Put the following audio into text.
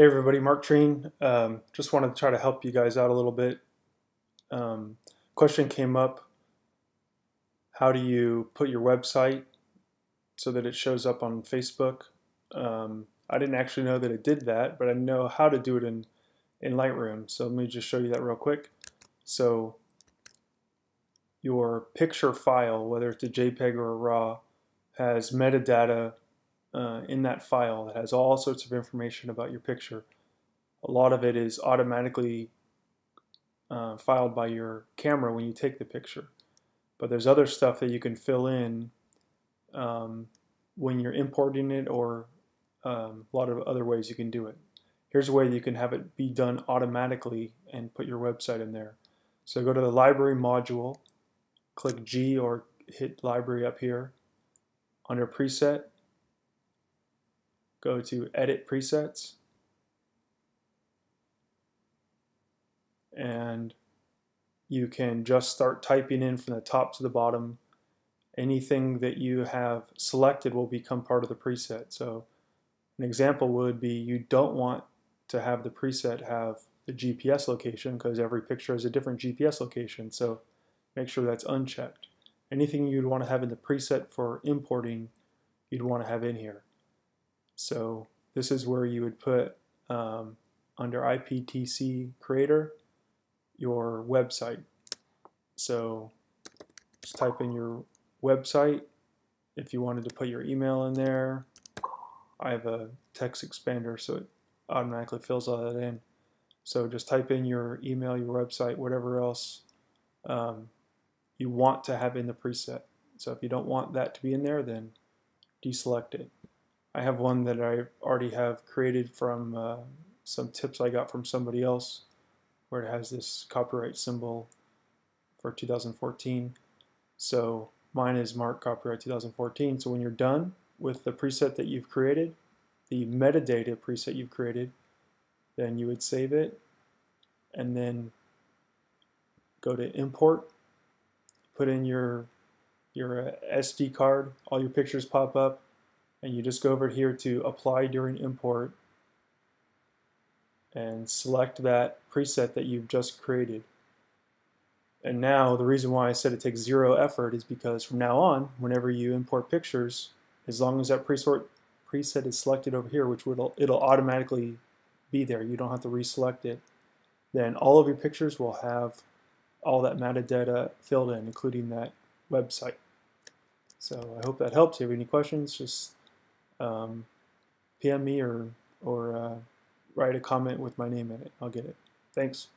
Hey everybody, Mark Treen. Um, just wanted to try to help you guys out a little bit. Um, question came up, how do you put your website so that it shows up on Facebook? Um, I didn't actually know that it did that, but I know how to do it in, in Lightroom. So let me just show you that real quick. So your picture file, whether it's a JPEG or a RAW, has metadata uh, in that file that has all sorts of information about your picture. A lot of it is automatically uh, filed by your camera when you take the picture. But there's other stuff that you can fill in um, when you're importing it or um, a lot of other ways you can do it. Here's a way you can have it be done automatically and put your website in there. So go to the library module, click G or hit library up here. Under preset, go to edit presets. And you can just start typing in from the top to the bottom. Anything that you have selected will become part of the preset. So an example would be you don't want to have the preset have the GPS location because every picture has a different GPS location. So make sure that's unchecked. Anything you'd want to have in the preset for importing you'd want to have in here so this is where you would put um, under IPTC Creator your website. So just type in your website. If you wanted to put your email in there, I have a text expander so it automatically fills all that in. So just type in your email, your website, whatever else um, you want to have in the preset. So if you don't want that to be in there, then deselect it. I have one that I already have created from uh, some tips I got from somebody else where it has this copyright symbol for 2014. So mine is Mark Copyright 2014. So when you're done with the preset that you've created, the metadata preset you've created, then you would save it and then go to import, put in your your uh, SD card, all your pictures pop up, and you just go over here to apply during import and select that preset that you've just created. And now the reason why I said it takes zero effort is because from now on, whenever you import pictures, as long as that preset preset is selected over here, which will it'll automatically be there, you don't have to reselect it, then all of your pictures will have all that metadata filled in, including that website. So I hope that helps. If you have any questions, just um, PM me or, or uh, write a comment with my name in it. I'll get it. Thanks.